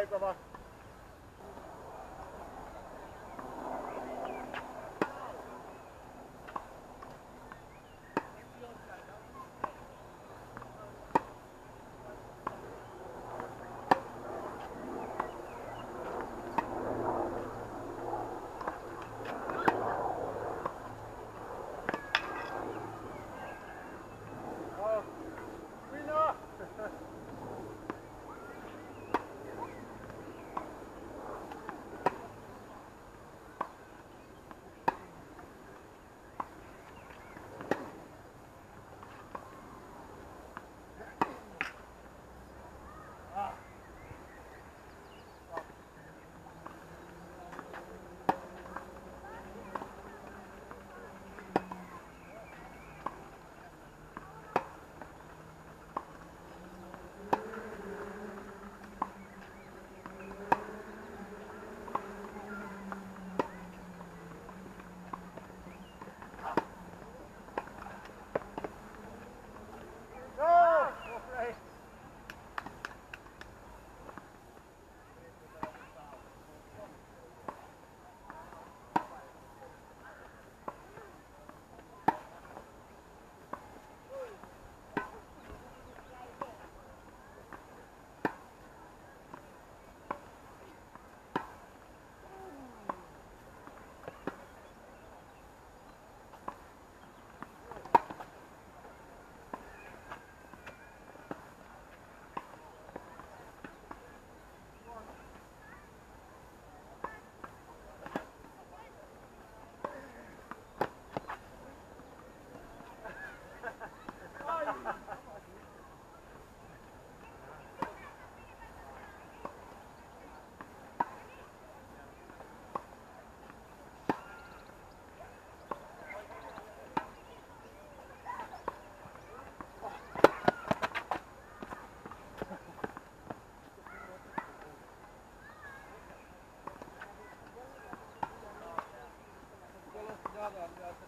Haydi bak. Baba, Baba.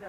Yeah.